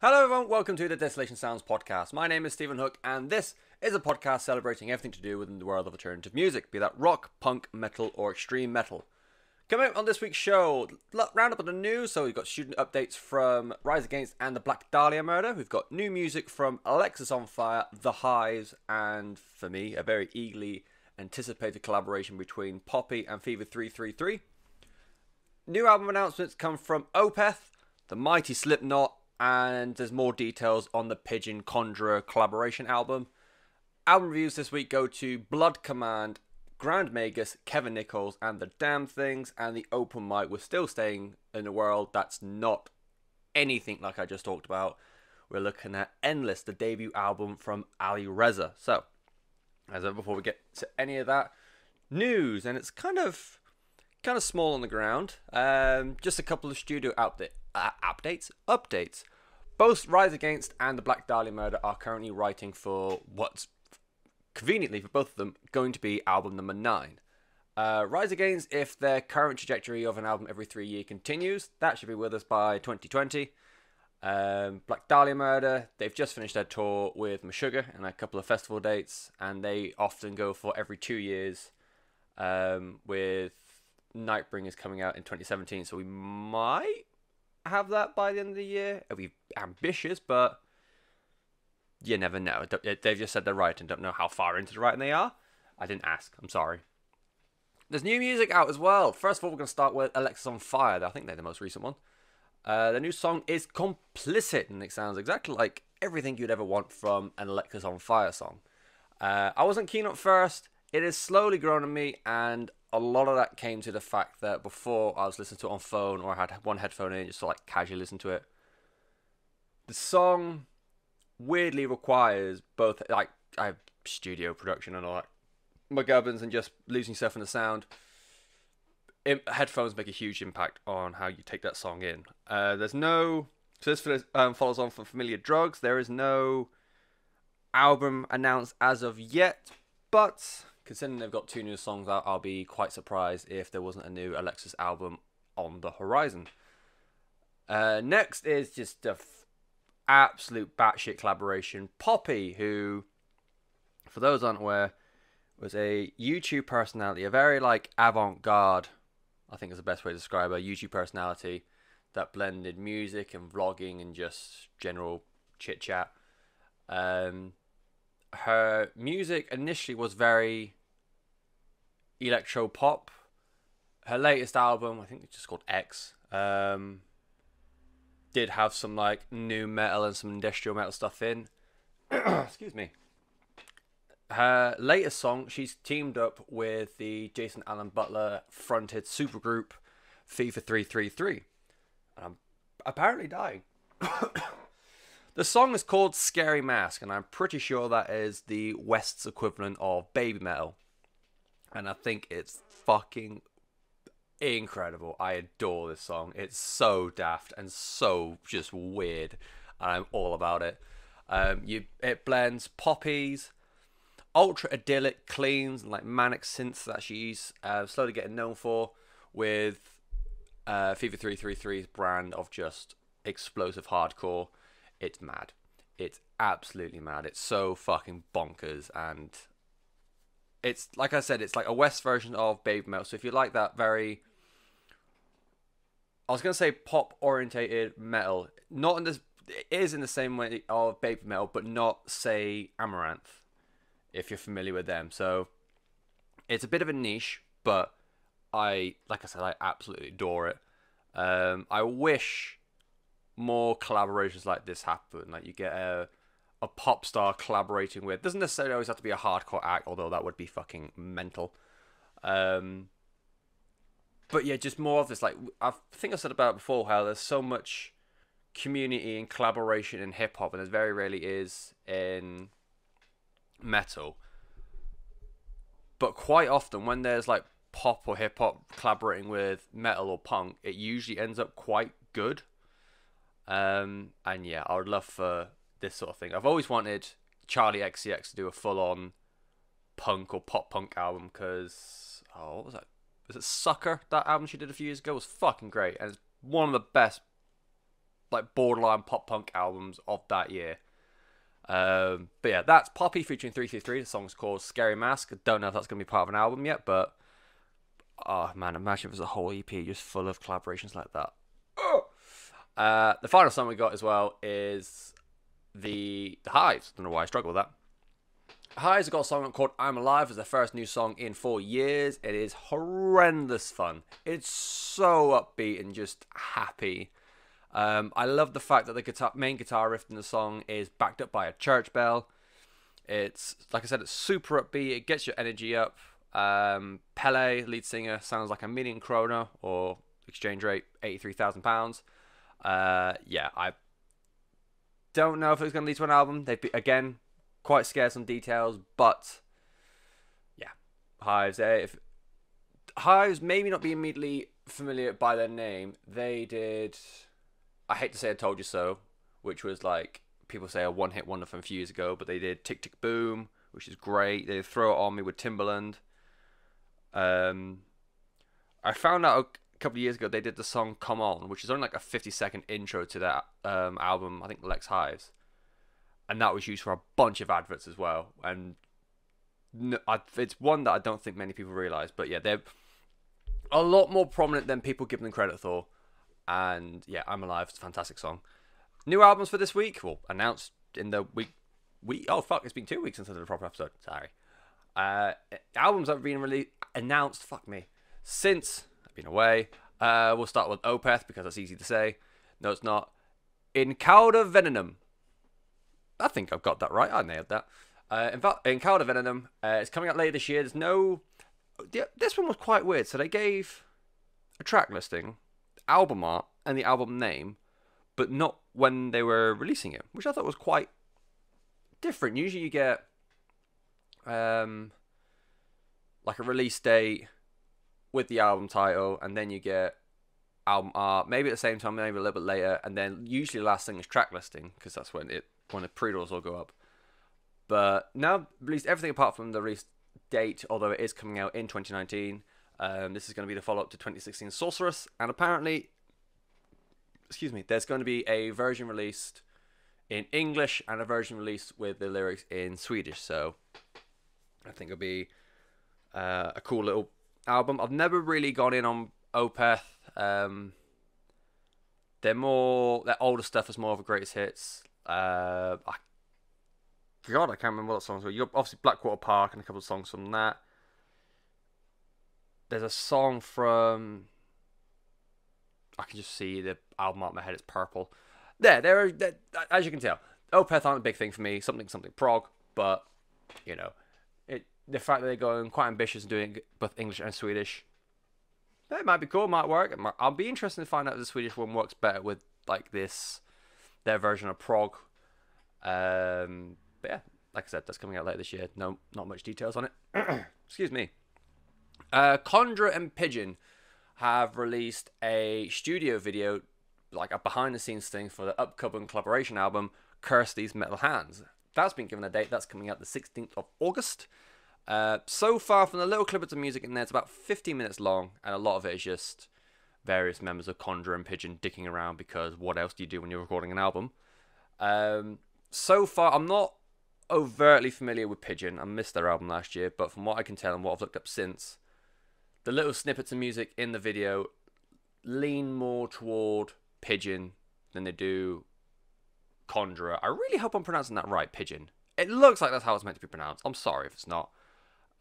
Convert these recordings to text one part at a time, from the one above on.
Hello, everyone. Welcome to the Desolation Sounds podcast. My name is Steven Hook, and this is a podcast celebrating everything to do within the world of alternative music, be that rock, punk, metal, or extreme metal. Coming up on this week's show, round up on the news. So we've got student updates from Rise Against and the Black Dahlia murder. We've got new music from Alexisonfire, The Hives, and for me, a very eagerly anticipated collaboration between Poppy and Fever 333. New album announcements come from Opeth, the mighty Slipknot, and there's more details on the Pigeon Conjurer collaboration album. Album reviews this week go to Blood Command, Grand Magus, Kevin Nichols, and the Damned Things, and the Open Mic. We're still staying in a world that's not anything like I just talked about. We're looking at Endlyss, the debut album from Alireza. So, as ever, before we get to any of that, news, and it's kind of kind of small on the ground. Um, just a couple of studio update, uh, updates, updates. Both Rise Against and the Black Dahlia Murder are currently writing for what's conveniently for both of them going to be album number nine. Uh, Rise Against, if their current trajectory of an album every three year continues, that should be with us by 2020. Um, Black Dahlia Murder, they've just finished their tour with Meshuggah and a couple of festival dates, and they often go for every two years. Um, with Nightbringers coming out in 2017, so we might have that by the end of the year. It'll be ambitious, but you never know. They've just said they're writing, and don't know how far into the writing they are. I didn't ask. I'm sorry. There's new music out as well. First of all, we're going to start with Alexisonfire. I think they're the most recent one. Uh, the new song is Complicit, and it sounds exactly like everything you'd ever want from an Alexisonfire song. Uh, I wasn't keen at first. It has slowly grown on me, and a lot of that came to the fact that before I was listening to it on phone or I had one headphone in just to like casually listen to it. The song weirdly requires both like I have studio production and all that McGubbins and just losing stuff in the sound. It, headphones make a huge impact on how you take that song in. Uh, there's no so this um, follows on from Familiar Drugs. There is no album announced as of yet, but considering they've got two new songs out, I'll be quite surprised if there wasn't a new Alexis album on the horizon. Uh, next is just a f- absolute batshit collaboration. Poppy, who, for those aren't aware, was a YouTube personality, a very like avant-garde, I think is the best way to describe her, YouTube personality that blended music and vlogging and just general chit chat. Um, her music initially was very electro pop. Her latest album, I think it's just called X, um, did have some like new metal and some industrial metal stuff in. Excuse me. Her latest song, she's teamed up with the Jason Aalon Butler fronted supergroup Fever 333. And I'm apparently dying. the song is called Scary Mask, and I'm pretty sure that is the West's equivalent of Babymetal and I think it's fucking incredible. I adore this song. It's so daft and so just weird. I'm all about it. Um, you it blends Poppy's, ultra idyllic cleans and like manic synths that she's uh, slowly getting known for, with uh, Fever 333's brand of just explosive hardcore. It's mad. It's absolutely mad. It's so fucking bonkers and it's like I said, it's like a West version of Babymetal. So if you like that very, I was gonna say pop orientated metal, not in this, it is in the same way of Babymetal, but not say Amaranthe, if you're familiar with them. So it's a bit of a niche, but I, like I said, I absolutely adore it. Um, I wish more collaborations like this happen. Like you get a a pop star collaborating with. Doesn't necessarily always have to be a hardcore act, although that would be fucking mental. Um, but yeah, just more of this. Like I think I said about before, how there's so much community and collaboration in hip hop, and there very rarely is in metal. But quite often, when there's like pop or hip hop collaborating with metal or punk, it usually ends up quite good. Um, and yeah, I would love for this sort of thing. I've always wanted Charli XCX to do a full on punk or pop punk album because oh what was that? Was it Sucker? That album she did a few years ago was fucking great and it's one of the best like borderline pop punk albums of that year. Um, but yeah, that's Poppy featuring 333. The song's called Scary Mask. I don't know if that's going to be part of an album yet, but oh man, imagine if it was a whole EP just full of collaborations like that. Uh, the final song we got as well is the, the Hives. Don't know why I struggle with that. Hives have got a song called I'm Alive as their first new song in four years. It is horrendous fun. It's so upbeat and just happy. Um, I love the fact that the guitar, main guitar riff in the song is backed up by a church bell. It's like I said, it's super upbeat. It gets your energy up. Um, Pelle, lead singer, sounds like a million kroner or exchange rate eighty-three thousand pounds. Uh, yeah, I don't know if it's going to lead to an album. They've be, again quite scarce on details, but yeah, Hives. Eh, if Hives maybe not be immediately familiar by their name, they did. I hate to say I told you so, which was like people say a one-hit wonder from a few years ago, but they did Tick Tick Boom, which is great. They throw it on me with Timbaland. Um, I found out a couple of years ago they did the song "Come On," which is only like a fifty-second intro to that um, album. I think Lex Hives, and that was used for a bunch of adverts as well. And no, I, it's one that I don't think many people realize, but yeah, they're a lot more prominent than people give them credit for. And yeah, I'm Alive. It's a fantastic song. New albums for this week. Well, announced in the week. Week. Oh fuck! It's been two weeks since I did a proper episode. Sorry. Uh, albums that have been really announced. Fuck me. Since I've been away. Uh, we'll start with Opeth because that's easy to say. No, it's not. In Cauda Venenum. I think I've got that right. I nailed that. Uh, in fact, in Venenum, uh, it's coming out later this year. There's no. This one was quite weird. So they gave a track listing album art and the album name, but not when they were releasing it, which I thought was quite different. Usually you get um, like a release date with the album title, and then you get album art, maybe at the same time, maybe a little bit later, and then usually the last thing is track listing because that's when it when the pre-rolls all go up. But now released everything apart from the release date, although it is coming out in 2019. Um, this is going to be the follow up to 2016 Sorceress, and apparently, excuse me, there's going to be a version released in English and a version released with the lyrics in Swedish. So I think it'll be uh, a cool little album. I've never really gone in on Opeth. Um, they're more their older stuff is more of a greatest hits. Uh, I, God, I can't remember what songs were. You obviously Blackwater Park and a couple of songs from that there's a song from I can just see the album out in my head. It's purple. There, there. As you can tell, Opeth aren't a big thing for me. Something, something prog, but you know. The fact that they're going quite ambitious and doing both English and Swedish, that might be cool. Might work. Might, I'll be interested to find out if the Swedish one works better with like this, their version of prog. Um, but yeah, like I said, that's coming out later this year. No, not much details on it. Excuse me. Uh, Conjurer and Pigeon have released a studio video, like a behind the scenes thing for the upcoming collaboration album, Curse These Metal Hands. That's been given a date, that's coming out the 16th of August. Uh, so far, from the little clip of music in there, it's about 15 minutes long, and a lot of it is just various members of Conjurer and Pigeon dicking around because what else do you do when you're recording an album? Um, so far, I'm not overtly familiar with Pigeon. I missed their album last year, but from what I can tell and what I've looked up since, the little snippets of music in the video lean more toward Pigeon than they do Conjurer. I really hope I'm pronouncing that right, Pigeon. It looks like that's how it's meant to be pronounced. I'm sorry if it's not.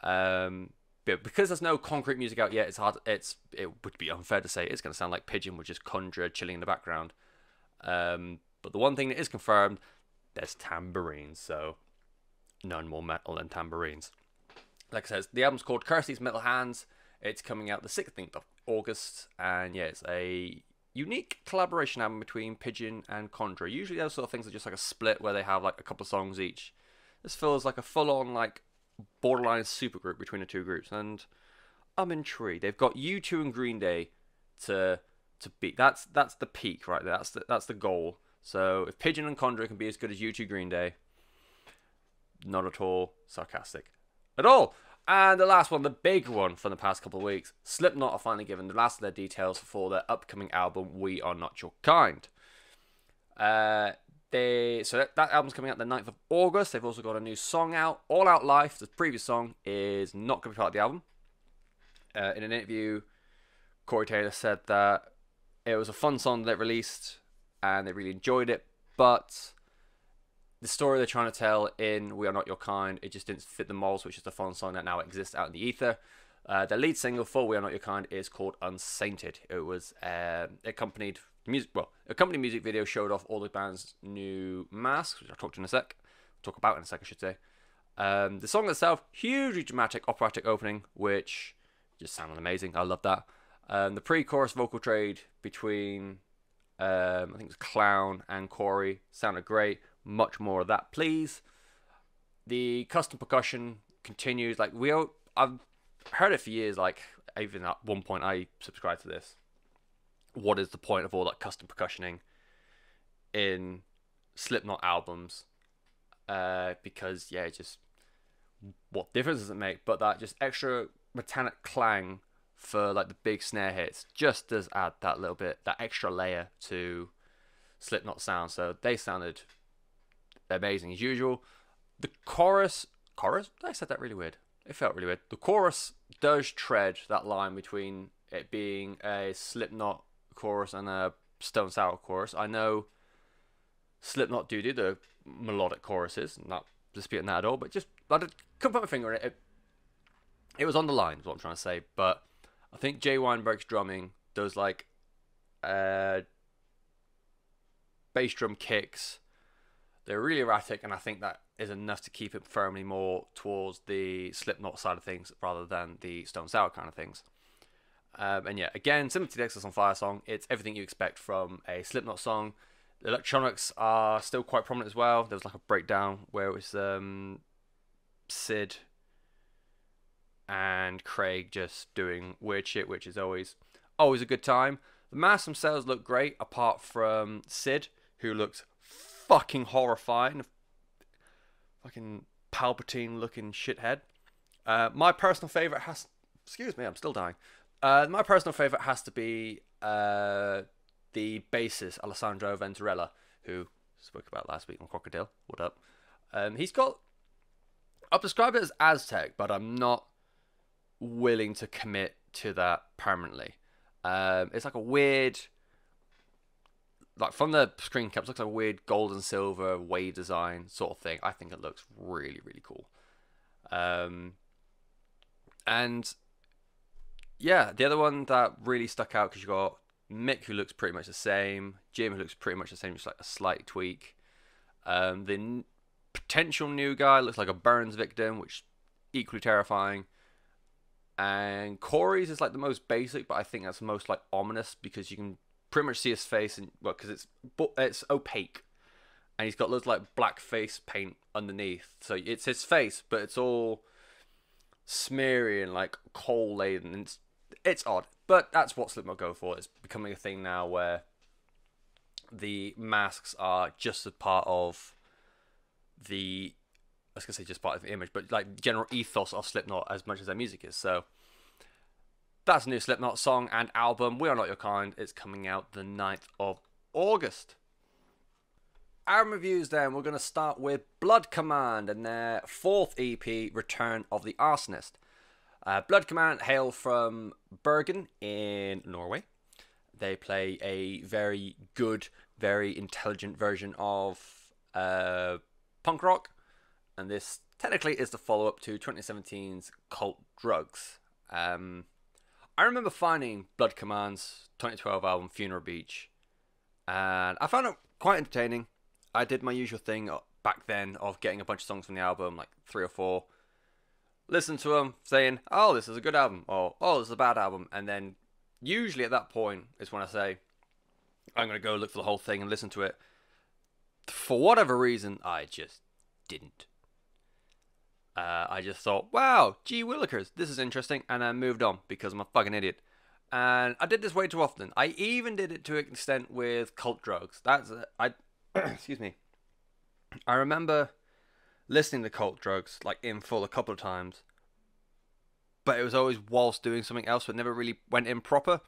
Um, but because there's no concrete music out yet, it's hard. It's it would be unfair to say it's going to sound like Pigeon, which is Conjurer chilling in the background. Um, but the one thing that is confirmed, there's tambourines. So none more metal than tambourines. Like I said, the album's called Curse These Metal Hands. It's coming out the 16th of August, and yeah, it's a unique collaboration album between Pigeon and Conjurer. Usually those sort of things are just like a split where they have like a couple songs each. This feels like a full-on like borderline supergroup between the two groups, and I'm intrigued. They've got U2 and Green Day to to beat. That's that's the peak right there. That's the, that's the goal. So if Pigeon and Conjurer can be as good as U2 Green Day, not at all sarcastic at all. And the last one, the big one from the past couple of weeks, Slipknot are finally given the last of their details for their upcoming album, We Are Not Your Kind. Uh, they so that, that album's coming out the 9th of August. They've also got a new song out, All Out Life. The previous song is not going to be part of the album. Uh, in an interview, Corey Taylor said that it was a fun song that released and they really enjoyed it, but the story they're trying to tell in We Are Not Your Kind, it just didn't fit the mold, which is the fun song that now exists out in the ether. Uh, the lead single for We Are Not Your Kind is called Unsainted. It was uh, accompanied music well, accompanied music video showed off all the band's new masks, which I'll talk to in a sec. Talk about in a sec, I should say. Um, the song itself, hugely dramatic operatic opening, which just sounded amazing. I love that. Um, the pre-chorus vocal trade between um, I think it's Clown and Corey sounded great. Much more of that, please. The custom percussion continues. Like we, all, I've heard it for years. Like even at one point, I subscribed to this. What is the point of all that custom percussioning in Slipknot albums? Uh, because yeah, just what difference does it make? But that just extra metallic clang for like the big snare hits just does add that little bit, that extra layer to Slipknot sound. So they sounded amazing as usual. The chorus, chorus? I said that really weird. It felt really weird. The chorus does tread that line between it being a Slipknot chorus and a Stone Sour chorus. I know Slipknot do do the melodic choruses, not disputing that at all, but just I couldn't put my finger on it. it. It was on the line, is what I'm trying to say. But I think Jay Weinberg's drumming does like uh, bass drum kicks. They're really erratic, and I think that is enough to keep it firmly more towards the Slipknot side of things rather than the Stone Sour kind of things. Um, and yeah, again, similar to the Exodus on Fire song, it's everything you expect from a Slipknot song. The electronics are still quite prominent as well. There was like a breakdown where it was um, Sid and Craig just doing weird shit, which is always always a good time. The masks themselves look great, apart from Sid, who looks fucking horrifying, fucking Palpatine looking shithead. Uh, my personal favorite has, excuse me, I'm still dying. Uh, my personal favorite has to be uh, the bassist Alessandro Venturella, who spoke about last week on Crocodile. What up? Um, he's got. I'll describe it as Aztec, but I'm not willing to commit to that permanently. Um, it's like a weird, like from the screen caps, looks like a weird gold and silver wave design sort of thing. I think it looks really, really cool. Um, and yeah, the other one that really stuck out because you got Mick who looks pretty much the same, Jim who looks pretty much the same, just like a slight tweak. Um, the n- potential new guy looks like a burns victim, which equally terrifying. And Corey's is like the most basic, but I think that's most like ominous because you can pretty much see his face and well, because it's it's opaque, and he's got loads of, like black face paint underneath. So it's his face, but it's all smeary and like coal laden. It's, it's odd, but that's what Slipknot go for. It's becoming a thing now where the masks are just a part of the I was gonna say just part of the image, but like general ethos of Slipknot as much as their music is. So that's a new Slipknot song and album. We are not your kind. It's coming out the 9th of August. Album reviews then, we're going to start with Blood Command and their fourth EP, Return of the Arsonist. Uh, Blood Command hail from Bergen in Norway. They play a very good, very intelligent version of uh, punk rock and this technically is the follow up to 2017's Cult Drugs. Um, I remember finding Blood Command's 2012 album Funeral Beach, and I found it quite entertaining. I did my usual thing back then of getting a bunch of songs from the album, like three or four, listen to them, saying, "Oh, this is a good album," or "Oh, this is a bad album," and then usually at that point is when I say, "I'm going to go look for the whole thing and listen to it." For whatever reason, I just didn't uh, I just thought, wow, gee willikers, this is interesting, and I moved on because I'm a fucking idiot. And I did this way too often. I even did it to an extent with cult drugs. That's I, excuse me. I remember listening to cult drugs like in full a couple of times, but it was always whilst doing something else, but never really went in proper.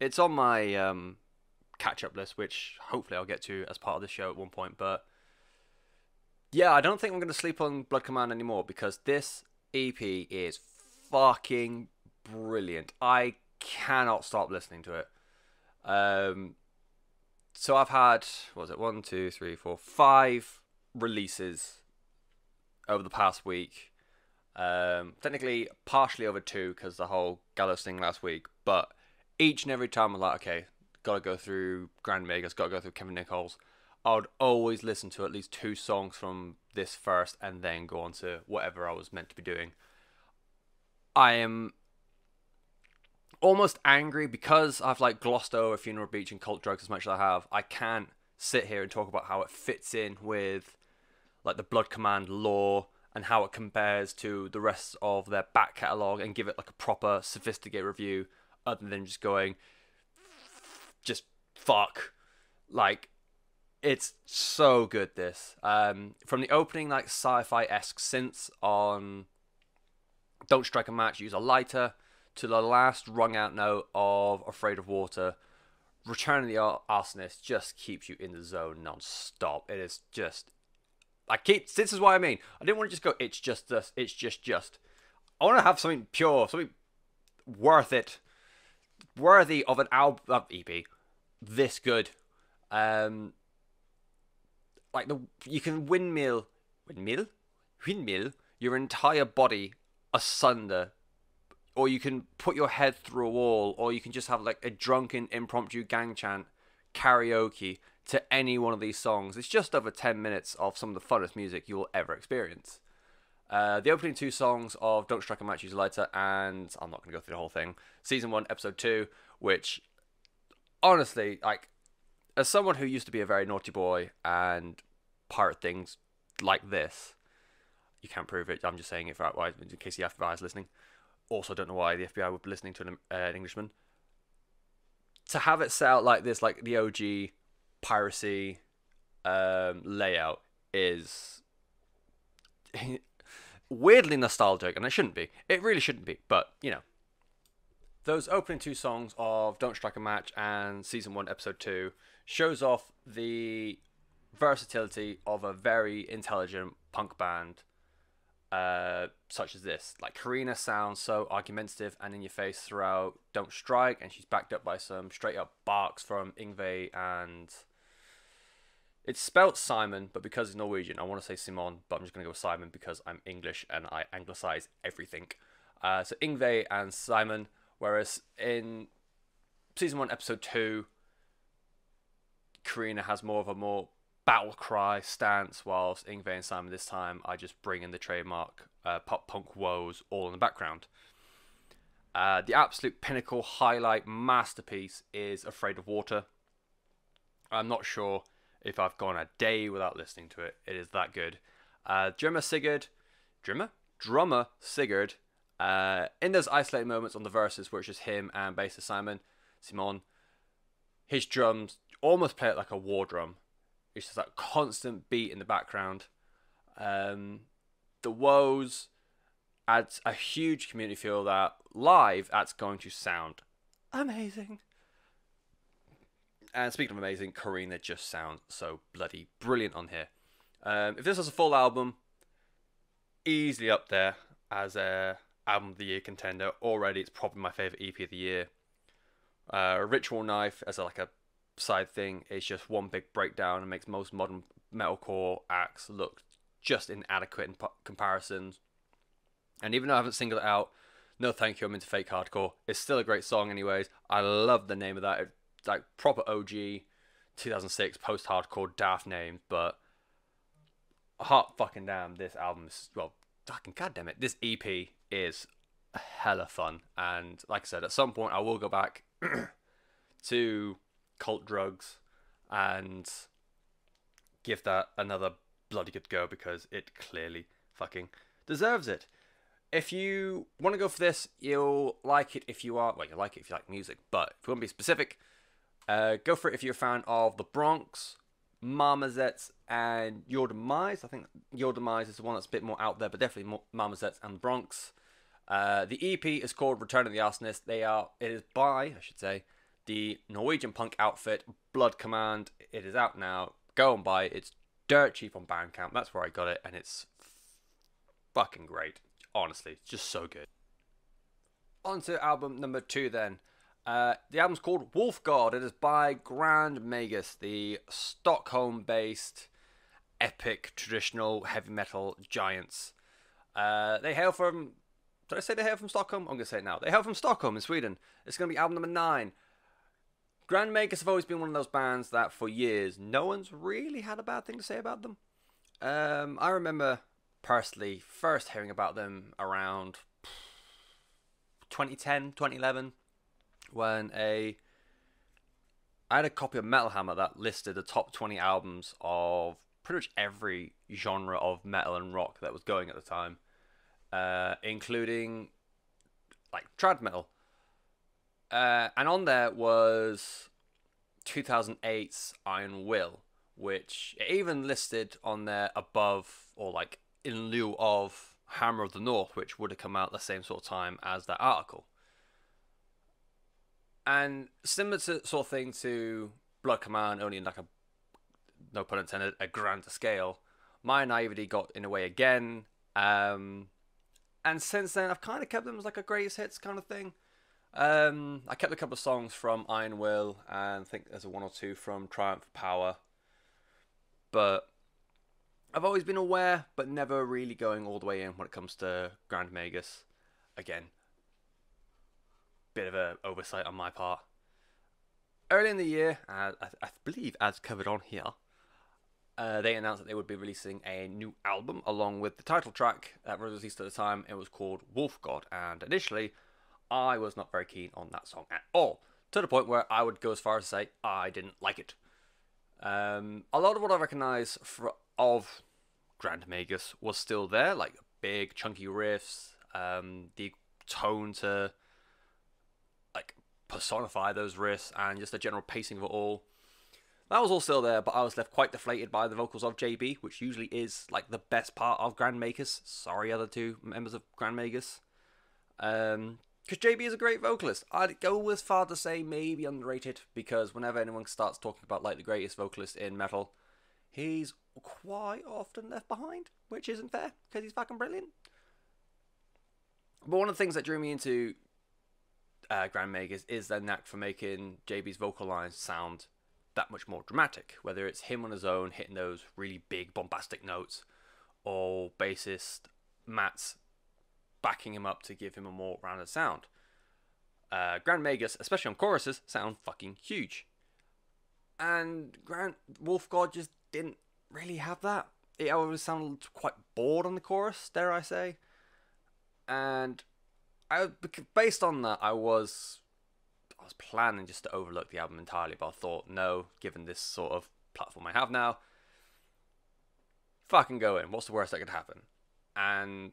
It's on my um, catch up list, which hopefully I'll get to as part of this show at one point. But yeah, I don't think I'm going to sleep on Blood Command anymore because this EP is fucking brilliant. I cannot stop listening to it. Um, so I've had was it one, two, three, four, five releases over the past week. Um, technically, partially over two because the whole Gallows thing last week, but each and every time I'm like, okay, gotta go through Grand Magus, gotta go through Kevin Nichols. I would always listen to at least two songs from this first and then go on to whatever I was meant to be doing. I am almost angry because I've like glossed over Funeral Beach and Cult Drugs as much as I have. I can't sit here and talk about how it fits in with like the Blood Command lore and how it compares to the rest of their back catalogue and give it like a proper sophisticated review other than just going just fuck. Like it's so good this. Um from the opening like sci-fi-esque synths on don't strike a match use a lighter to the last rung out note of afraid of water return of the arsonist just keeps you in the zone non-stop. It is just I keep. This is what I mean. I didn't want to just go. It's just this. It's just just. I want to have something pure, something worth it, worthy of an album uh, EP this good. Um, like the you can windmill, windmill, windmill your entire body asunder, or you can put your head through a wall, or you can just have like a drunken impromptu gang chant karaoke to any one of these songs. It's just over 10 minutes of some of the funnest music you'll ever experience. Uh, the opening two songs of Don't Strike a Match, Use a Lighter, and I'm not going to go through the whole thing. Season 1, Episode 2, which, honestly, like, as someone who used to be a very naughty boy and pirate things like this, you can't prove it. I'm just saying it for in case the FBI is listening. Also, I don't know why the FBI would be listening to an, uh, an Englishman. To have it set out like this, like the OG piracy um, layout is weirdly nostalgic, and it shouldn't be. It really shouldn't be, but you know. Those opening two songs of Don't Strike a Match and Season 1, Episode 2 shows off the versatility of a very intelligent punk band uh, such as this. Like Karina sounds so argumentative and in your face throughout Don't Strike, and she's backed up by some straight up barks from Yngve and it's spelt Simon, but because it's Norwegian, I want to say Simon, but I'm just going to go with Simon because I'm English and I anglicize everything. Uh, so Yngve and Simon, whereas in season one, episode two, Karina has more of a more battle cry stance, whilst Yngve and Simon this time I just bring in the trademark uh, pop punk woes all in the background. Uh, the absolute pinnacle highlight masterpiece is Afraid of Water. I'm not sure if I've gone a day without listening to it. It is that good. Uh, drummer Sigurd, drummer, drummer Sigurd. Uh, in those isolated moments on the verses which is him and bassist Simon, Simon, his drums almost play it like a war drum. It's just that constant beat in the background. Um, the woes adds a huge community feel that live that's going to sound amazing. And speaking of amazing, Karina just sounds so bloody brilliant on here. Um, if this was a full album, easily up there as a album of the year contender. Already, it's probably my favorite EP of the year. Uh, Ritual Knife as a, like a side thing is just one big breakdown and makes most modern metalcore acts look just inadequate in comparison. And even though I haven't singled it out, no thank you, I'm into fake hardcore. It's still a great song, anyways. I love the name of that. It like proper OG 2006 post hardcore daft names, but hot fucking damn, this album is well, fucking goddamn it, this EP is hella fun. And like I said, at some point I will go back to Cult Drugs and give that another bloody good go because it clearly fucking deserves it. If you want to go for this, you'll like it if you are, well, you like it if you like music, but if you want to be specific, uh, go for it if you're a fan of The Bronx, Marmozets, and Your Demise. I think Your Demise is the one that's a bit more out there, but definitely more Marmozets and The Bronx. Uh, the EP is called Return of the Arsonist. They are it is by I should say the Norwegian punk outfit Blood Command. It is out now. Go and buy it. It's dirt cheap on Bandcamp. That's where I got it, and it's fucking great. Honestly, it's just so good. On to album number two then. Uh, the album's called Wolf God. It is by Grand Magus, the Stockholm based epic traditional heavy metal giants. Uh, they hail from. Did I say they hail from Stockholm? I'm going to say it now. They hail from Stockholm in Sweden. It's going to be album number nine. Grand Magus have always been one of those bands that for years no one's really had a bad thing to say about them. Um, I remember personally first hearing about them around 2010, 2011 when a I had a copy of Metal Hammer that listed the top 20 albums of pretty much every genre of metal and rock that was going at the time, uh, including like trad metal. Uh, and on there was 2008's Iron Will, which even listed on there above or like in lieu of Hammer of the North, which would have come out the same sort of time as that article. And similar to sort of thing to Blood Command, only in like a no pun intended, a grander scale. My naivety got in the way again. Um, and since then, I've kind of kept them as like a greatest hits kind of thing. Um, I kept a couple of songs from Iron Will, and I think there's a one or two from Triumph Power. But I've always been aware, but never really going all the way in when it comes to Grand Magus. Again, bit of a oversight on my part. Early in the year, uh, I, I believe as covered on here, uh, they announced that they would be releasing a new album along with the title track that was released at the time. It was called Wolf God, and initially, I was not very keen on that song at all, to the point where I would go as far as to say I didn't like it. Um, a lot of what I recognise of Grand Magus was still there, like big chunky riffs, um, the tone to personify those riffs, and just the general pacing of it all that was all still there, but I was left quite deflated by the vocals of JB, which usually is like the best part of Grand Magus. Sorry, other two members of Grand Magus. Um, because JB is a great vocalist. I'd go as far to say maybe underrated because whenever anyone starts talking about like the greatest vocalist in metal, he's quite often left behind, which isn't fair because he's fucking brilliant. But one of the things that drew me into uh, Grand Magus is their knack for making JB's vocal lines sound that much more dramatic. Whether it's him on his own hitting those really big bombastic notes, or bassist Matt's backing him up to give him a more rounded sound. Uh, Grand Magus, especially on choruses, sound fucking huge. And Grand Wolf God just didn't really have that. It always sounded quite bored on the chorus, dare I say. And I, based on that, I was I was planning just to overlook the album entirely, but I thought, no, given this sort of platform I have now, fucking go in. What's the worst that could happen? And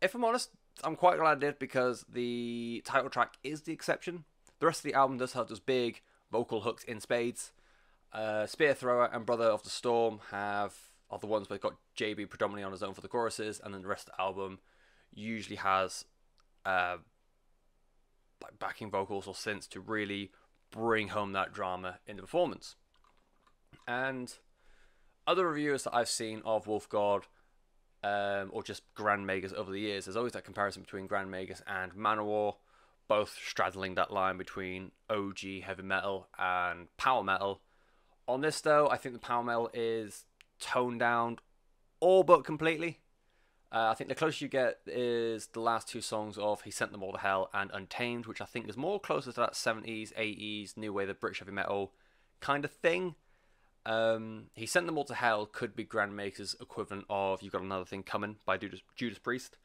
if I'm honest, I'm quite glad I did because the title track is the exception. The rest of the album does have those big vocal hooks in spades. Uh, Spear Thrower and Brother of the Storm have are the ones where got JB predominantly on his own for the choruses, and then the rest of the album usually has uh, backing vocals or synths to really bring home that drama in the performance. And other reviewers that I've seen of Wolf God um, or just Grand Magus over the years, there's always that comparison between Grand Magus and Manowar, both straddling that line between OG heavy metal and power metal. On this, though, I think the power metal is toned down all but completely. Uh, I think the closest you get is the last two songs of He Sent Them All to Hell and Untamed, which I think is more closer to that 70s, 80s, new wave of British heavy metal kind of thing. Um, he Sent Them All to Hell could be Grand Magus' equivalent of You Got Another Thing Coming by Judas, Judas Priest.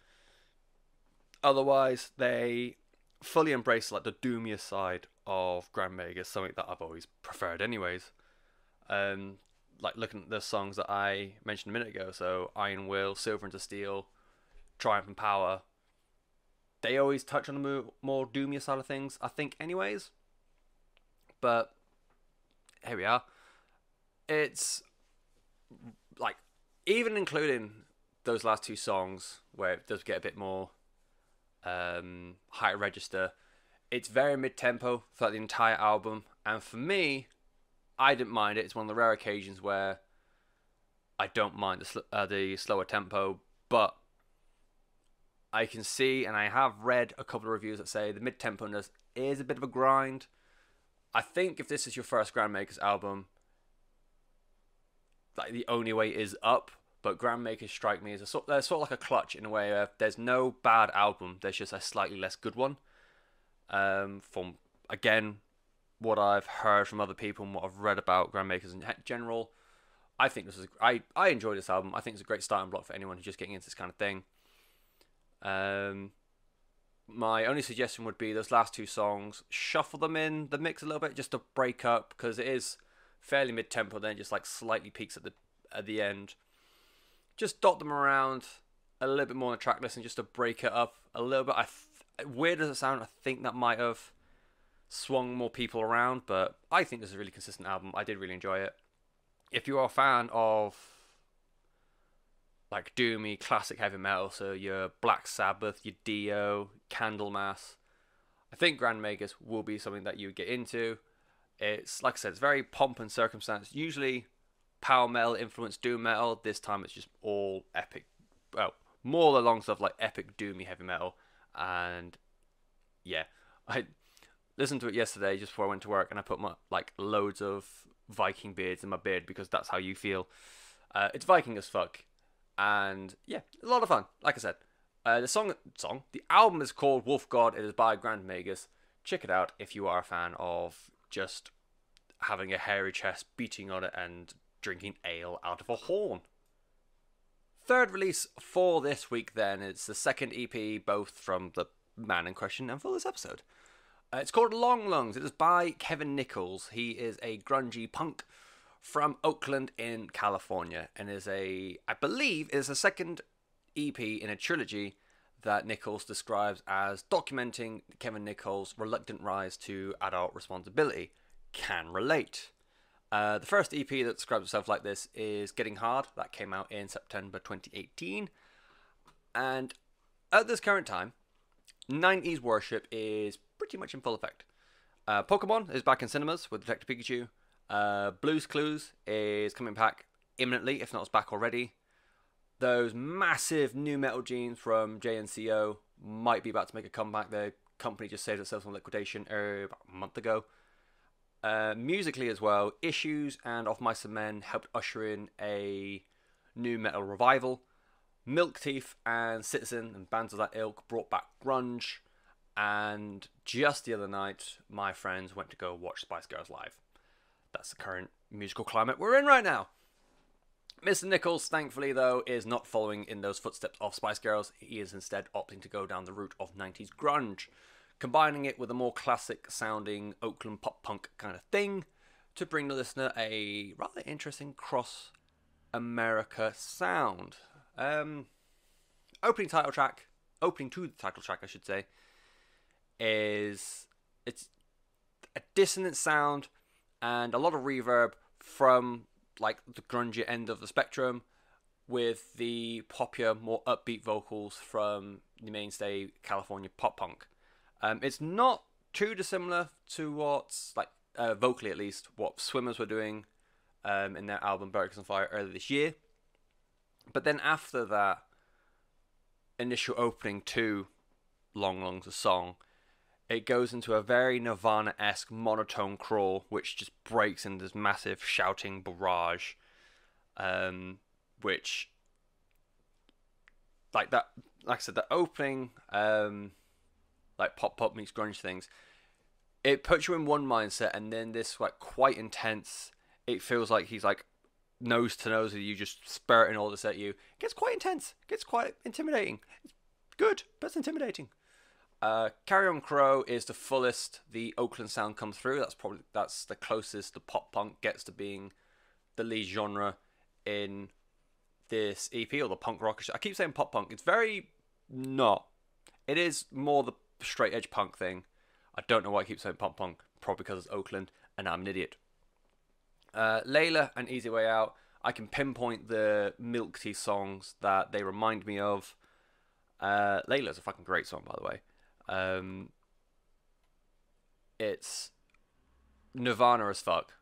Otherwise, they fully embrace like the doomier side of Grand Magus, something that I've always preferred, anyways. Um, like looking at the songs that I mentioned a minute ago, so Iron Will, Silver into Steel, Triumph and Power, they always touch on the more, more doomier side of things, I think, anyways. But here we are. It's like even including those last two songs where it does get a bit more um, higher register. it's very mid tempo throughout the entire album, and for me, I didn't mind it. It's one of the rare occasions where I don't mind the sl- uh, the slower tempo, but I can see and I have read a couple of reviews that say the mid temponess is a bit of a grind. I think if this is your first Grand Magus album, like the only way is up. But Grand Magus strike me as a sort, they're sort of like a clutch in a way. Of there's no bad album. There's just a slightly less good one. Um, from again, what I've heard from other people and what I've read about Grand Magus in general, I think this is I I enjoy this album. I think it's a great starting block for anyone who's just getting into this kind of thing. Um, my only suggestion would be those last two songs, shuffle them in the mix a little bit just to break up because it is fairly mid tempo, then just like slightly peaks at the at the end just dot them around a little bit more on the track list and just to break it up a little bit. I th- weird as it sounds, I think that might have swung more people around, but I think this is a really consistent album. I did really enjoy it. If you are a fan of like doomy classic heavy metal, so your Black Sabbath, your Dio, Candlemass, I think Grand Magus will be something that you get into. It's like I said, it's very pomp and circumstance. Usually power metal influenced doom metal. This time it's just all epic, well, more along stuff like epic doomy heavy metal. And yeah, I listened to it yesterday just before I went to work, and I put my like loads of Viking beards in my beard because that's how you feel. Uh, it's Viking as fuck, and yeah, a lot of fun. Like I said, uh, the song, song, the album is called Wolf God. It is by Grand Magus. Check it out if you are a fan of just having a hairy chest beating on it and drinking ale out of a horn. Third release for this week, then, it's the second EP, both from the man in question and for this episode. Uh, it's called Long Lungs. It is by Kevin Nichols. He is a grungy punk from Oakland in California, and is a, I believe, is the second EP in a trilogy that Nichols describes as documenting Kevin Nichols' reluctant rise to adult responsibility. Can relate. Uh, the first EP that describes itself like this is Getting Hard. That came out in September 2018. And at this current time, 90s worship is pretty much in full effect. Uh, Pokemon is back in cinemas with Detective Pikachu. Uh, Blues Clues is coming back imminently, if not it's back already. Those massive new metal jeans from JNCO might be about to make a comeback. Their company just saved itself from liquidation uh, about a month ago. Uh, musically as well, Issues and Of Mice and Men helped usher in a new metal revival. Milk Teeth and Citizen and bands of that ilk brought back grunge. And just the other night, my friends went to go watch Spice Girls live. That's the current musical climate we're in right now. Mr. Nichols, thankfully, though, is not following in those footsteps of Spice Girls. He is instead opting to go down the route of 90s grunge combining it with a more classic sounding Oakland pop punk kind of thing to bring the listener a rather interesting cross America sound. Um, opening title track, opening to the title track, I should say, is it's a dissonant sound and a lot of reverb from like the grungy end of the spectrum with the popular, more upbeat vocals from the mainstay California pop punk. Um, it's not too dissimilar to what's like uh, vocally at least what SWMRS were doing um, in their album Berkeley's on Fire earlier this year. But then after that initial opening to Long Lungs a song, it goes into a very Nirvana esque monotone crawl, which just breaks into this massive shouting barrage. Um, which, like that, like I said, the opening um, like pop pop meets grunge things, it puts you in one mindset, and then this like quite intense. It feels like he's like nose to nose with you, just spurting all this at you. It gets quite intense. It gets quite intimidating. It's good, but it's intimidating. Uh, Carry On Crow is the fullest the Oakland sound comes through. That's probably that's the closest the pop punk gets to being the lead genre in this EP or the punk rock. I keep saying pop punk. It's very not. It is more the straight edge punk thing. I don't know why I keep saying pop punk. Probably because it's Oakland and I'm an idiot. Uh, Layla and Easy Way Out. I can pinpoint the Milk Tea songs that they remind me of. Uh, Layla's a fucking great song, by the way. Um, it's Nirvana as fuck.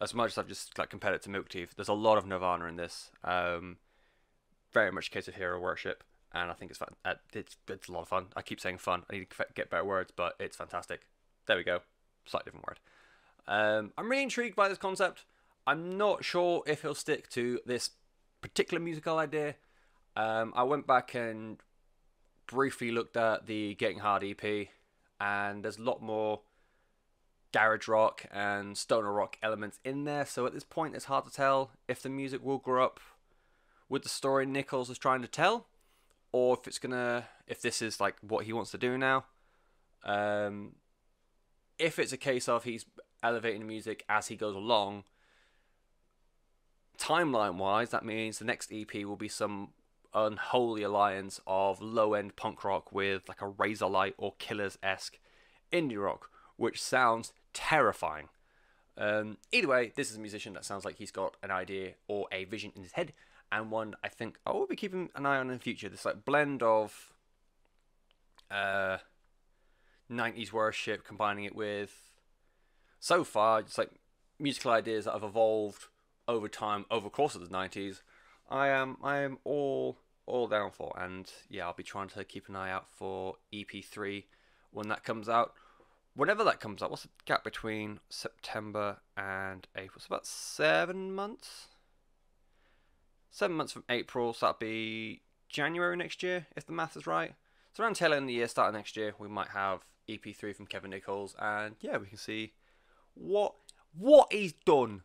As much as I've just like compared it to Milk Teeth, there's a lot of Nirvana in this. Um, very much a case of hero worship, and I think it's fun. Uh, it's it's a lot of fun. I keep saying fun. I need to get better words, but it's fantastic. There we go. Slightly different word. Um, I'm really intrigued by this concept. I'm not sure if he'll stick to this particular musical idea. Um, I went back and briefly looked at the Getting Hard EP, and there's a lot more garage rock and stoner rock elements in there. So at this point, it's hard to tell if the music will grow up with the story Nichols is trying to tell, or if it's gonna, if this is like what he wants to do now. Um, if it's a case of he's elevating the music as he goes along, timeline wise, that means the next EP will be some unholy alliance of low end punk rock with like a Razorlight or Killers esque indie rock, which sounds terrifying. Um, either way, this is a musician that sounds like he's got an idea or a vision in his head, and one I think I will be keeping an eye on in the future. This like blend of uh, 90s worship, combining it with so far just like musical ideas that have evolved over time, over the course of the 90s. I am I am all all down for, and yeah, I'll be trying to keep an eye out for EP3 when that comes out. Whenever that comes out, what's the gap between September and April? It's about seven months. Seven months from April, so that'll be January next year, if the math is right. So around tail end of the year, start of next year, we might have EP3 from Kevin Nichols, and yeah, we can see what what he's done.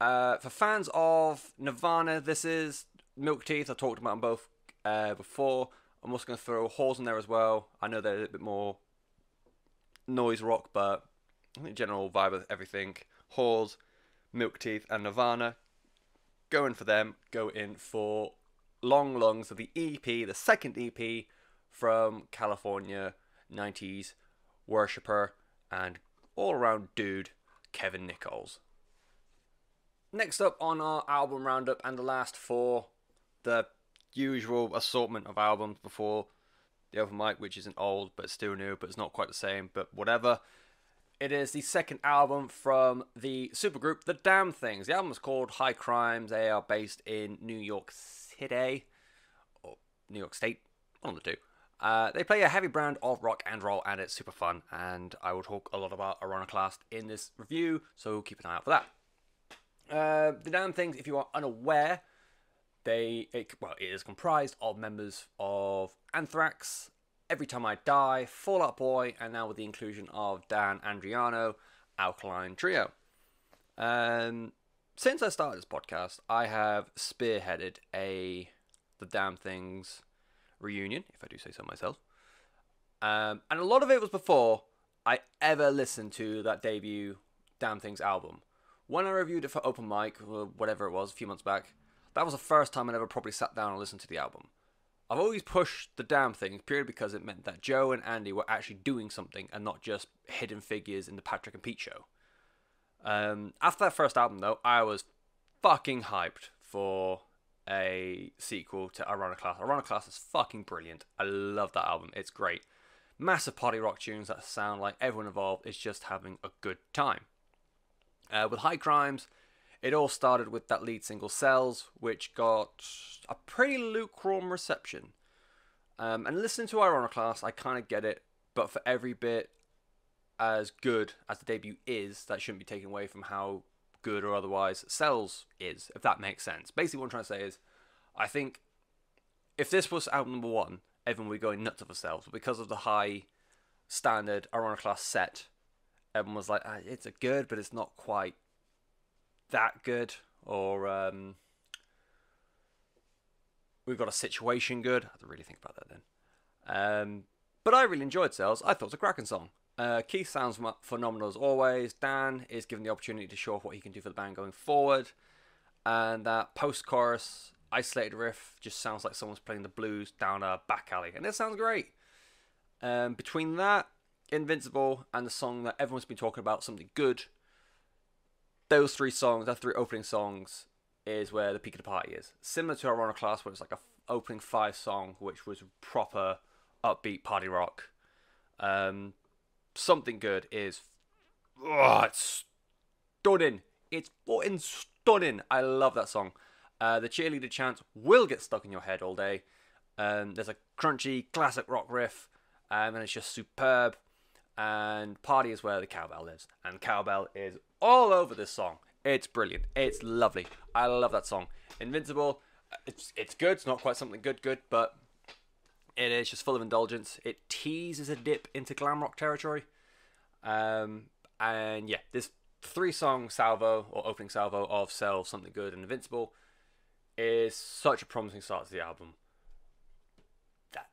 Uh, for fans of Nirvana, this is Milk Teeth. I talked about them both uh, before. I'm also going to throw Halls in there as well. I know they're a little bit more noise rock, but I think general vibe of everything. Halls, Milk Teeth, and Nirvana. Go in for them. Go in for Long Lungs of the EP, the second EP from California 90s worshipper and all around dude, Kevin Nichols. Next up on our album roundup and the last four, the usual assortment of albums before the open mic, which isn't old but still new, but it's not quite the same, but whatever. It is the second album from the supergroup The Damned Things. The album is called High Crimes. They are based in New York City, or New York State, one of the two. Uh, they play a heavy brand of rock and roll, and it's super fun. And I will talk a lot about Iconoclast in this review, so keep an eye out for that. Uh, the Damned Things, if you are unaware, they it, well, it is comprised of members of Anthrax, Every Time I Die, Fall Out Boy, and now with the inclusion of Dan Andriano, Alkaline Trio. Um, since I started this podcast, I have spearheaded a the Damned Things reunion, if I do say so myself. Um, and a lot of it was before I ever listened to that debut Damned Things album. When I reviewed it for Open Mic, or whatever it was, a few months back, that was the first time I'd ever probably sat down and listened to the album. I've always pushed the damn thing purely because it meant that Joe and Andy were actually doing something and not just hidden figures in the Patrick and Pete show. Um, after that first album, though, I was fucking hyped for a sequel to Iconoclast. Iconoclast is fucking brilliant. I love that album. It's great. Massive party rock tunes that sound like everyone involved is just having a good time. Uh, with High Crimes, it all started with that lead single Cells, which got a pretty lukewarm reception. Um, and listening to Iconoclast, I kind of get it, but for every bit as good as the debut is, that shouldn't be taken away from how good or otherwise Cells is, if that makes sense. Basically, what I'm trying to say is, I think if this was album number one, everyone would be going nuts for Cells, but because of the high standard Iconoclast set, everyone was like, ah, it's a good, but it's not quite that good, or um, we've got a situation good. I have to really think about that then. Um, but I really enjoyed Cells. I thought it was a cracking song. Uh, Keith sounds phenomenal as always. Dan is given the opportunity to show off what he can do for the band going forward. And that post chorus isolated riff just sounds like someone's playing the blues down a back alley. And it sounds great. Um, between that, Invincible, and the song that everyone's been talking about, Something Good, those three songs, that three opening songs, is where the peak of the party is. Similar to Iconoclast, where it's like a f- opening five song, which was proper upbeat party rock. Um, something good is oh, it's stunning. It's fucking stunning. I love that song. Uh, the cheerleader chant will get stuck in your head all day. Um, there's a crunchy classic rock riff, um, and it's just superb. And party is where the cowbell lives, and cowbell is all over this song. It's brilliant. It's lovely. I love that song. Invincible. uh, It's it's good. It's not quite something good, good, but it is just full of indulgence. It teases a dip into glam rock territory. Um, and yeah, this three song salvo or opening salvo of Cells Something Good and Invincible is such a promising start to the album that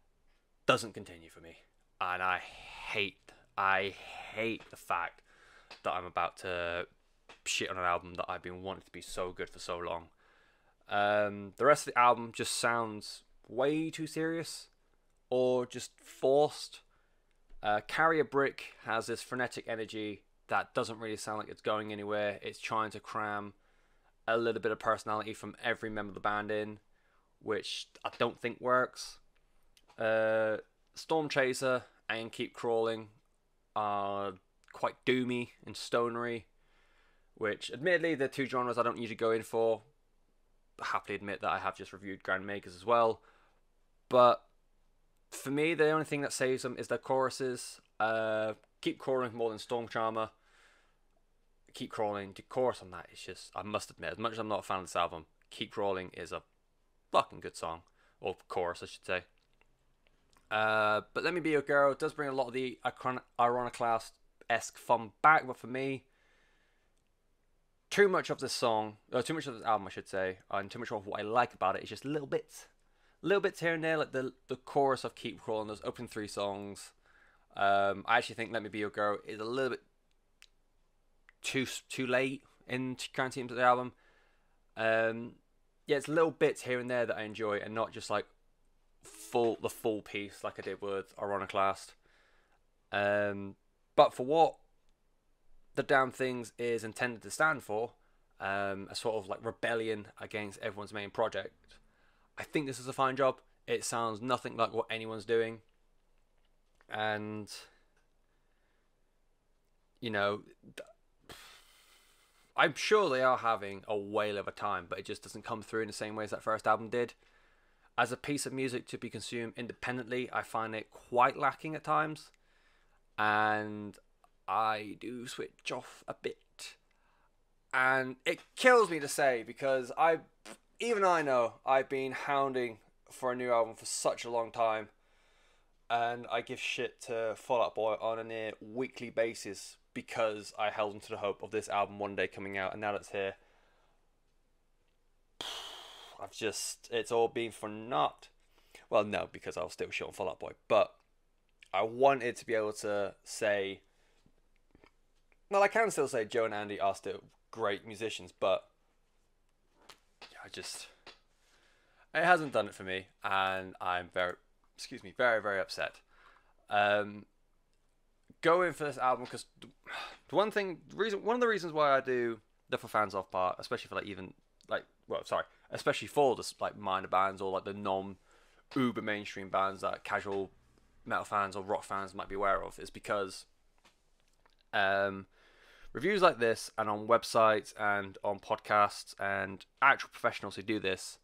doesn't continue for me. And I hate, I hate the fact that I'm about to shit on an album that I've been wanting to be so good for so long. Um, the rest of the album just sounds way too serious or just forced. Uh, Carry a Brick has this frenetic energy that doesn't really sound like it's going anywhere. It's trying to cram a little bit of personality from every member of the band in, which I don't think works. Uh, Storm Chaser and Keep Crawling are quite doomy and stonery, which admittedly they're two genres I don't usually go in for. I happily admit that I have just reviewed Grand Magus as well, but for me the only thing that saves them is their choruses. Uh, Keep Crawling more than Storm Chaser. Keep Crawling, the chorus on that is just, I must admit, as much as I'm not a fan of this album, Keep Crawling is a fucking good song. Or chorus, I should say. Uh, but Let Me Be Your Girl does bring a lot of the icon- Ironiclast esque fun back, but for me, too much of this song, or too much of this album, I should say, and too much of what I like about it is just little bits. Little bits here and there, like the the chorus of Keep Crawling, those open three songs. Um, I actually think Let Me Be Your Girl is a little bit too too late in counting into the album. Um, yeah, it's little bits here and there that I enjoy, and not just like full the full piece like I did with Ironiclast. Um, but for what the Damned Things is intended to stand for, um, a sort of like rebellion against everyone's main project. I think this is a fine job. It sounds nothing like what anyone's doing, and you know, I'm sure they are having a whale of a time, but it just doesn't come through in the same way as that first album did. As a piece of music to be consumed independently, I find it quite lacking at times, and I do switch off a bit. And it kills me to say because I, even I know I've been hounding for a new album for such a long time, and I give shit to Fall Out Boy on a near weekly basis because I held onto the hope of this album one day coming out, and now it's here, I've just it's all been for naught. Well, no, because I'll still shit on Fall Out Boy, but I wanted to be able to say. Well, I can still say Joe and Andy are still great musicians, but I just it hasn't done it for me, and I'm very, excuse me, very very upset. Um, going for this album because the one thing, reason, one of the reasons why I do the for fans off part, especially for like even like well, sorry, especially for the like minor bands or like the non uber mainstream bands that casual metal fans or rock fans might be aware of, is because um, reviews like this and on websites and on podcasts and actual professionals who do this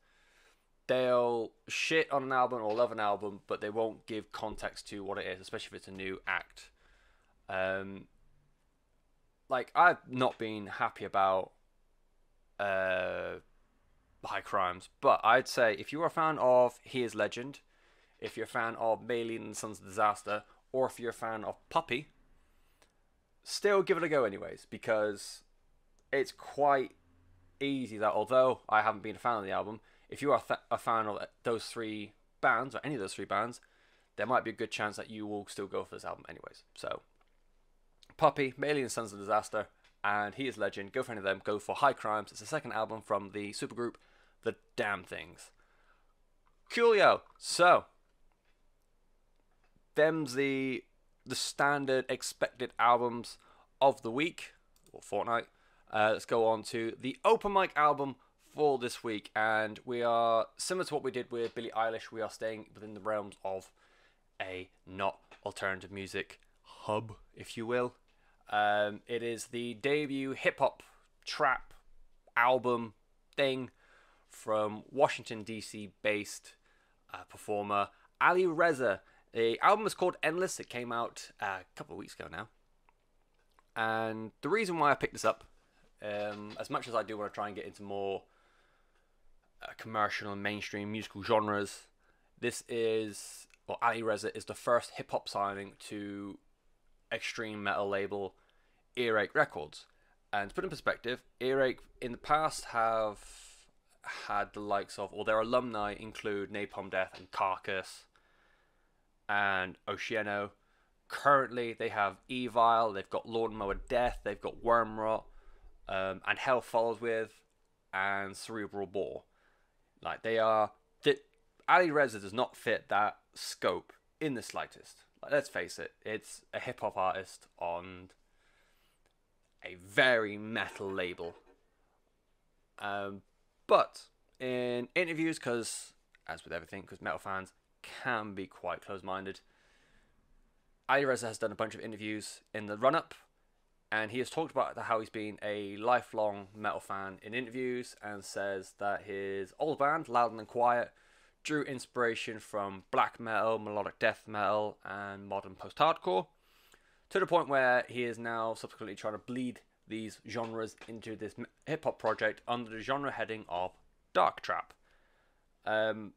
they'll shit on an album or love an album, but they won't give context to what it is, especially if it's a new act. Um, like I've not been happy about uh, High Crimes, but I'd say if you're a fan of He Is Legend, if you're a fan of Maylene and Sons of Disaster, or if you're a fan of Poppy, still give it a go anyways, because it's quite easy that although I haven't been a fan of the album, if you are a fan of those three bands or any of those three bands, there might be a good chance that you will still go for this album anyways. So, Poppy, Alien Sons of Disaster, and He Is Legend. Go for any of them. Go for High Crimes. It's the second album from the supergroup The Damned Things. Coolio. So, them's the the standard expected albums of the week or fortnight. Uh, let's go on to the open mic album for this week, and we are similar to what we did with Billie Eilish. We are staying within the realms of a not alternative music hub, if you will. Um, it is the debut hip hop trap album thing from Washington D.C. based uh, performer Alireza. The album is called Endlyss. It came out uh, a couple of weeks ago now. And the reason why I picked this up, um, as much as I do want to try and get into more uh, commercial and mainstream musical genres, this is, well, Alireza is the first hip hop signing to extreme metal label Earache Records. And to put in perspective, Earache in the past have had the likes of, or their alumni include Napalm Death and Carcass and Oceano. Currently, they have Evile, they've got Lawnmower Death, they've got Wormrot, um, and Hell Follows With, and Cerebral Bore. Like, they are. Th- Alireza does not fit that scope in the slightest. Like, let's face it, it's a hip hop artist on a very metal label. Um, but in interviews, because as with everything, because metal fans can be quite close minded, Alireza has done a bunch of interviews in the run up, and he has talked about how he's been a lifelong metal fan in interviews and says that his old band, Loud and Quiet, drew inspiration from black metal, melodic death metal, and modern post hardcore to the point where he is now subsequently trying to bleed these genres into this hip hop project under the genre heading of dark trap. Um,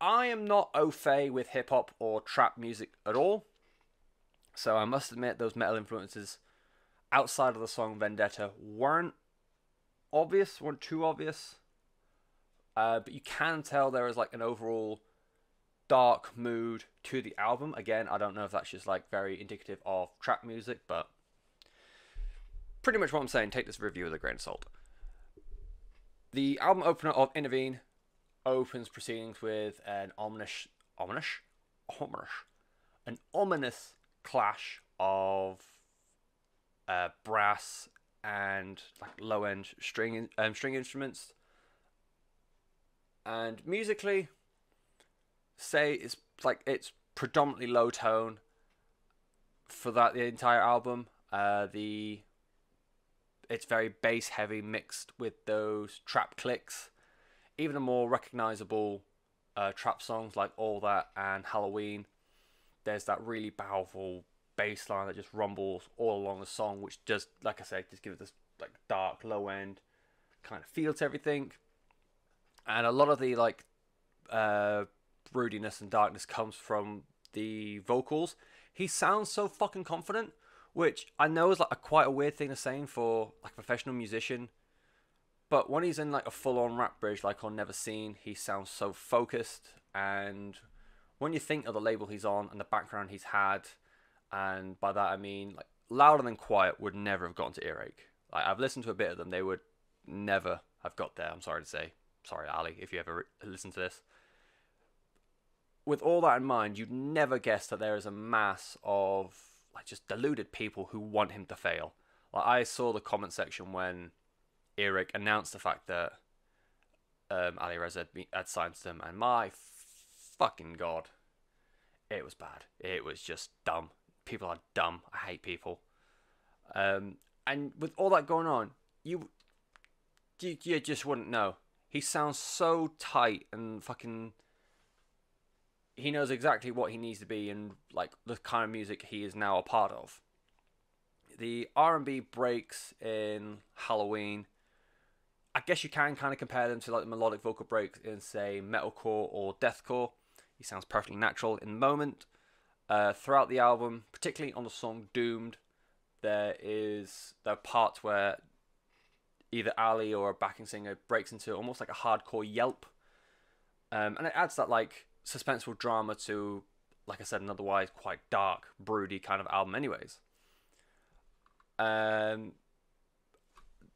I am not au fait with hip hop or trap music at all, so I must admit those metal influences outside of the song Vendetta weren't obvious, weren't too obvious. Uh, but you can tell there is like an overall dark mood to the album. Again, I don't know if that's just like very indicative of trap music, but pretty much what I'm saying. Take this review with a grain of salt. The album opener of Intervene opens proceedings with an ominous, ominous, ominous, an ominous clash of uh, brass and like low end string um, string instruments. And musically, say it's like it's predominantly low tone for that the entire album. Uh, the it's very bass heavy mixed with those trap clicks. Even the more recognizable uh, trap songs like All That and Halloween, there's that really powerful bass line that just rumbles all along the song, which does, like I said, just gives this like dark, low end kind of feel to everything. And a lot of the like uh, broodiness and darkness comes from the vocals. He sounds so fucking confident, which I know is like a quite a weird thing to say for like a professional musician. But when he's in like a full on rap bridge like on Never Seen, he sounds so focused. And when you think of the label he's on and the background he's had, and by that I mean like Louder Than Quiet would never have gotten to Earache. Like I've listened to a bit of them, they would never have got there. I'm sorry to say. Sorry, Ali, if you ever listen to this. With all that in mind, you'd never guess that there is a mass of like just deluded people who want him to fail. Like I saw the comment section when Earache announced the fact that um, Alireza had, had signed to them, and my fucking god, it was bad. It was just dumb. People are dumb. I hate people. Um, and with all that going on, you, you you just wouldn't know. He sounds so tight and fucking he knows exactly what he needs to be and like the kind of music he is now a part of. The R&B breaks in Halloween, I guess you can kind of compare them to like the melodic vocal breaks in say metalcore or deathcore. He sounds perfectly natural in the moment. Uh, throughout the album, particularly on the song Doomed, there is there are parts where either Ali or a backing singer breaks into almost like a hardcore yelp, um, and it adds that like suspenseful drama to, like I said, an otherwise quite dark, broody kind of album, anyways. Um,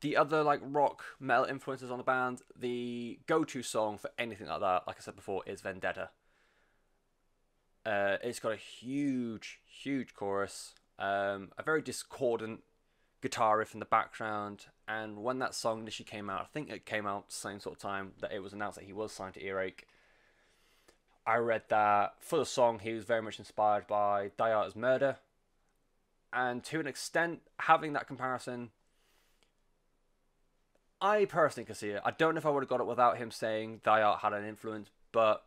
the other like rock metal influences on the band, the go-to song for anything like that, like I said before, is Vendetta. Uh, it's got a huge, huge chorus, um, a very discordant guitar riff in the background, and when that song initially came out, I think it came out same sort of time that it was announced that he was signed to Earache. I read that for the song he was very much inspired by Thy Art Is Murder, and to an extent, having that comparison, I personally can see it. I don't know if I would have got it without him saying Thy Art had an influence, but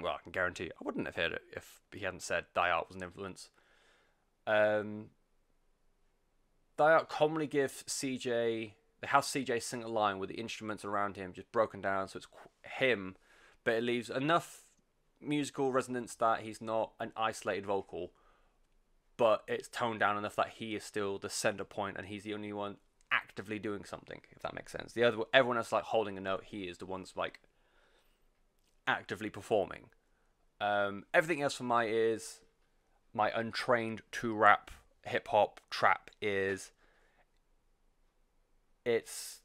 well, I can guarantee you, I wouldn't have heard it if he hadn't said Thy Art was an influence. Um, Thy Art commonly give CJ they have CJ sing a line with the instruments around him just broken down, so it's him, but it leaves enough musical resonance that he's not an isolated vocal, but it's toned down enough that he is still the center point and he's the only one actively doing something. If that makes sense. The other everyone else like holding a note. He is the ones like actively performing. Um, everything else for my ears, my untrained to rap hip hop trap is it's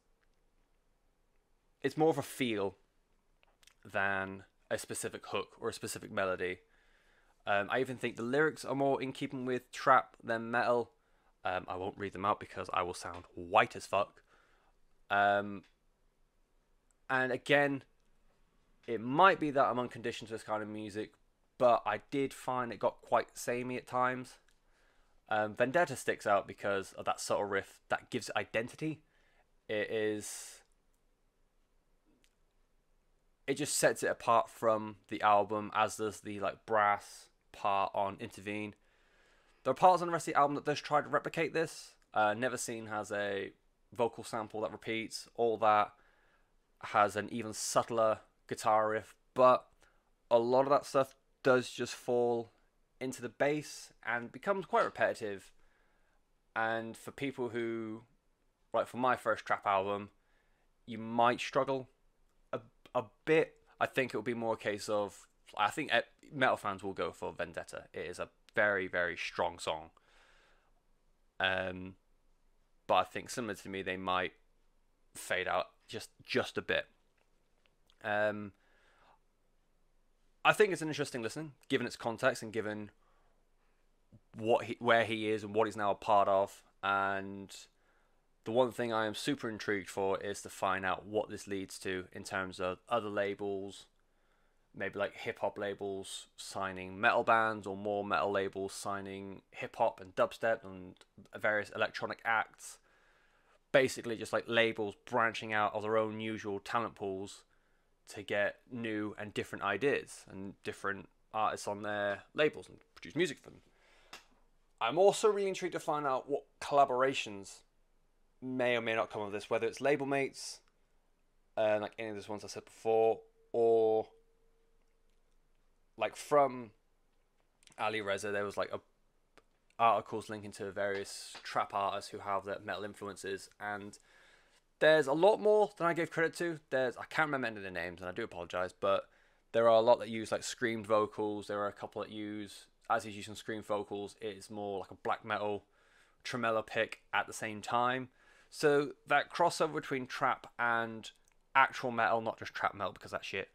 it's more of a feel than a specific hook or a specific melody. Um, I even think the lyrics are more in keeping with trap than metal. Um, I won't read them out because I will sound white as fuck. Um, and again, it might be that I'm unconditioned to this kind of music, but I did find it got quite samey at times. Um, Vendetta sticks out because of that subtle riff that gives it identity. It is. It just sets it apart from the album, as does the like brass part on Intervene. There are parts on the rest of the album that does try to replicate this. Uh, Never Seen has a vocal sample that repeats. All that has an even subtler guitar riff, but a lot of that stuff does just fall into the bass and becomes quite repetitive. And for people who like for my first trap album, you might struggle a, bit. I think it will be more a case of I think metal fans will go for Vendetta. It is a very very strong song. Um, but I think similar to me, they might fade out just just a bit. Um, I think it's an interesting listen, given its context and given what he, where he is and what he's now a part of, and the one thing I am super intrigued for is to find out what this leads to in terms of other labels, maybe like hip hop labels signing metal bands or more metal labels signing hip hop and dubstep and various electronic acts. Basically, just like labels branching out of their own usual talent pools to get new and different ideas and different artists on their labels and produce music for them. I'm also really intrigued to find out what collaborations may or may not come of this, whether it's label mates, uh, like any of those ones I said before, or like from Alireza, there was like a articles linking to various trap artists who have their metal influences, and there's a lot more than I gave credit to. There's I can't remember any of the names, and I do apologize, but there are a lot that use like screamed vocals. There are a couple that use, as he's using screamed vocals, it's more like a black metal tremolo pick at the same time. So that crossover between trap and actual metal, not just trap metal because that's shit,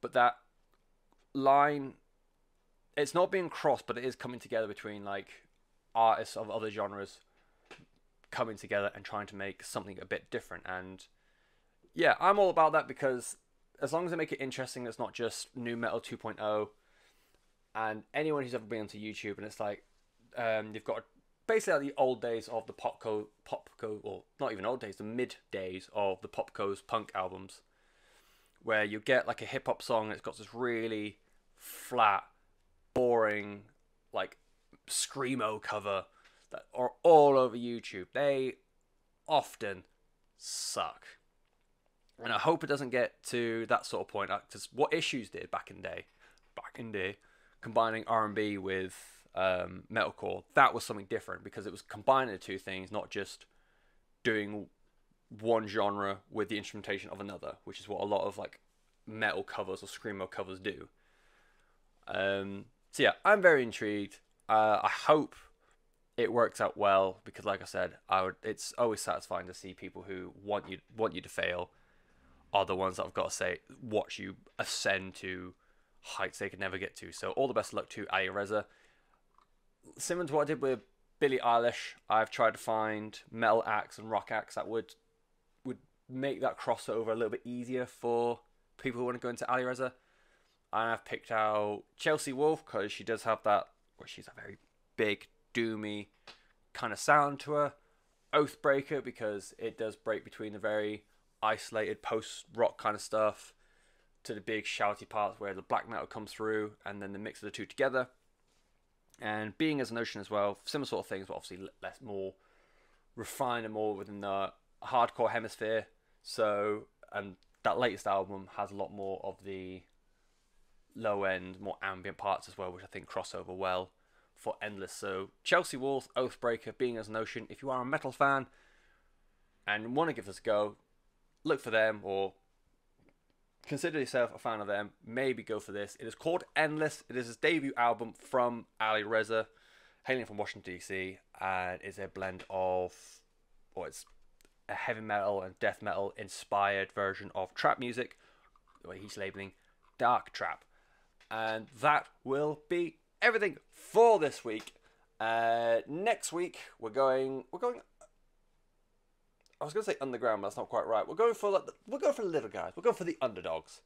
but that line, it's not being crossed, but it is coming together between like artists of other genres coming together and trying to make something a bit different. And yeah, I'm all about that because as long as they make it interesting, it's not just nu metal 2.0. And anyone who's ever been onto YouTube and it's like, um, you've got basically the old days of the popco popco or not even old days the mid days of the popco's punk albums where you get like a hip hop song It's got this really flat boring like screamo cover that are all over YouTube. They often suck. And I hope it doesn't get to that sort of point because what issues did back in day back in day combining R&B with um, metalcore, that was something different because it was combining the two things, not just doing one genre with the instrumentation of another, which is what a lot of like metal covers or screamo covers do. Um, so yeah, I'm very intrigued. Uh, I hope it works out well because, like I said, I would. It's always satisfying to see people who want you want you to fail are the ones that I've got to say watch you ascend to heights they could never get to. So all the best luck to Alireza similar to what I did with Billie Eilish, I've tried to find metal acts and rock acts that would would make that crossover a little bit easier for people who want to go into Alireza. And I've picked out Chelsea Wolfe because she does have that. Well, she's a very big doomy kind of sound to her. Oathbreaker because it does break between the very isolated post rock kind of stuff to the big shouty parts where the black metal comes through, and then the mix of the two together. And being as an ocean as well, similar sort of things, but obviously less more refined and more within the hardcore hemisphere. So, and that latest album has a lot more of the low end, more ambient parts as well, which I think cross over well for Endlyss. So, Chelsea Wolfe, Oathbreaker, Being as an Ocean. If you are a metal fan and want to give this a go, look for them or consider yourself a fan of them. Maybe go for this. It is called Endlyss. It is his debut album from Alireza, hailing from Washington DC, and is a blend of, or it's a heavy metal and death metal inspired version of trap music, the way he's labeling dark trap. And that will be everything for this week. Uh, next week we're going we're going I was going to say underground, but that's not quite right. We're going for like, we're going for the little guys. We're going for the underdogs.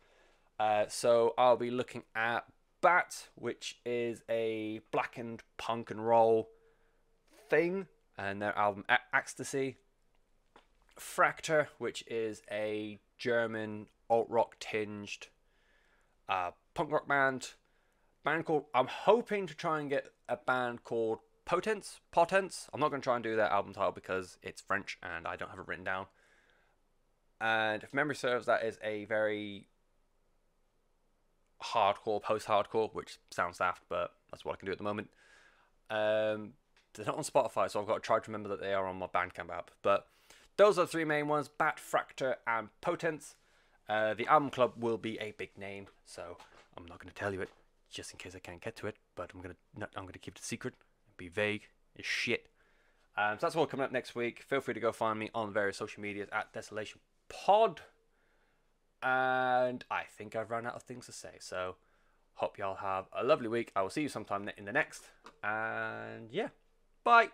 Uh, so I'll be looking at Bat, which is a blackened punk and roll thing, and their album Ecstasy. Fracture, which is a German alt rock tinged uh, punk rock band. Band called. I'm hoping to try and get a band called Potence, Potence. I'm not going to try and do their album title because it's French and I don't have it written down. And if memory serves, that is a very hardcore, post-hardcore, which sounds daft, but that's what I can do at the moment. Um, they're not on Spotify, so I've got to try to remember that they are on my Bandcamp app. But those are the three main ones: Bat, Fracture, and Potence. Uh, the album club will be a big name, so I'm not going to tell you it just in case I can't get to it. But I'm gonna I'm gonna keep it a secret, be vague as shit. Um, so that's all coming up next week. Feel free to go find me on various social medias at Desolation Pod. And I think I've run out of things to say. So hope y'all have a lovely week. I will see you sometime in the next. And yeah, bye.